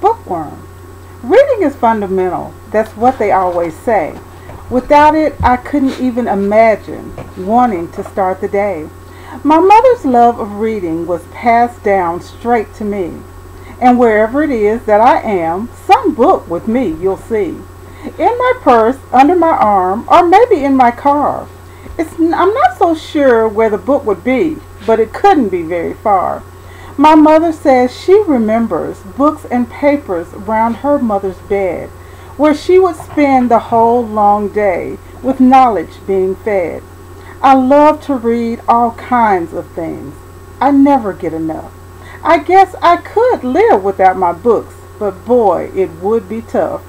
bookworm. Reading is fundamental. That's what they always say. Without it, I couldn't even imagine wanting to start the day. My mother's love of reading was passed down straight to me. And wherever it is that I am, some book with me you'll see. In my purse, under my arm, or maybe in my car. It's, I'm not so sure where the book would be, but it couldn't be very far. My mother says she remembers books and papers round her mother's bed where she would spend the whole long day with knowledge being fed. I love to read all kinds of things. I never get enough. I guess I could live without my books, but boy, it would be tough.